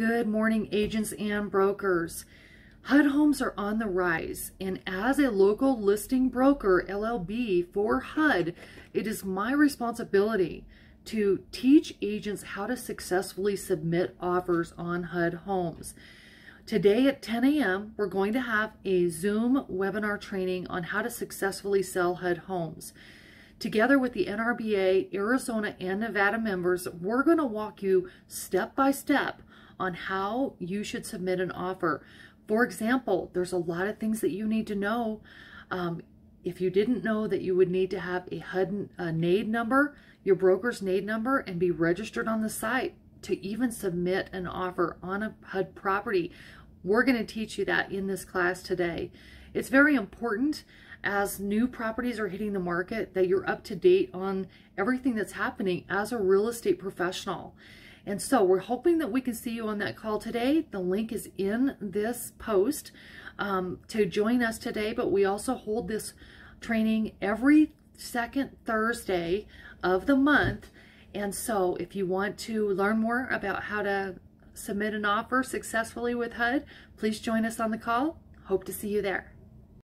Good morning, agents and brokers. HUD homes are on the rise, and as a local listing broker, LLB, for HUD, it is my responsibility to teach agents how to successfully submit offers on HUD homes. Today at 10 a.m., we're going to have a Zoom webinar training on how to successfully sell HUD homes. Together with the NRBA, Arizona, and Nevada members, we're going to walk you step by step on how you should submit an offer. For example, there's a lot of things that you need to know. Um, if you didn't know that you would need to have a HUD a NAID number, your broker's NAID number, and be registered on the site to even submit an offer on a HUD property, we're going to teach you that in this class today. It's very important as new properties are hitting the market that you're up to date on everything that's happening as a real estate professional. And so we're hoping that we can see you on that call today. The link is in this post um, to join us today, but we also hold this training every second Thursday of the month. And so if you want to learn more about how to submit an offer successfully with HUD, please join us on the call. Hope to see you there.